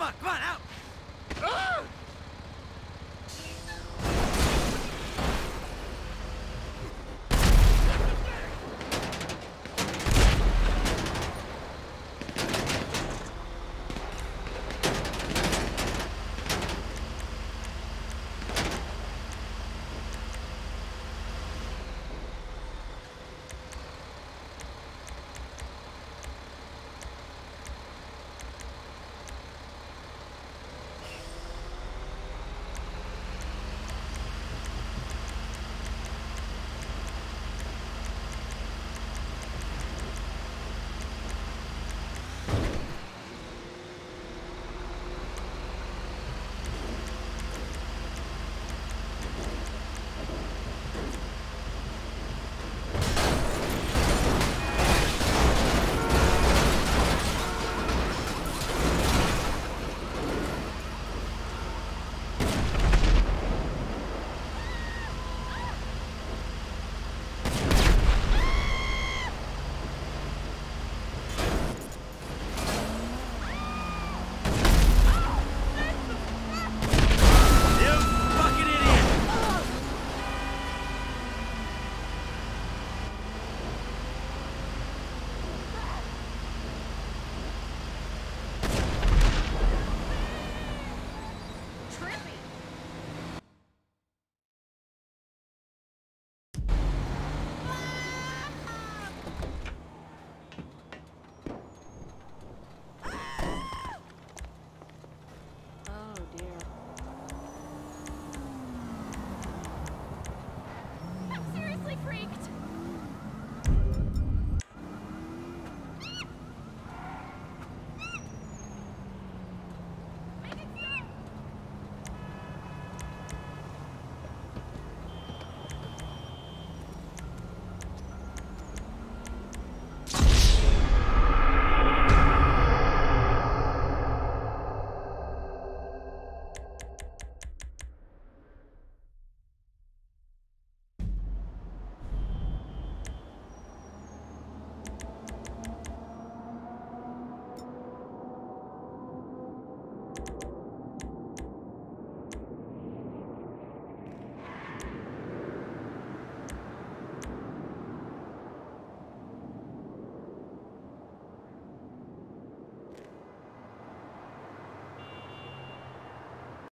Come on, come on, out! Ah!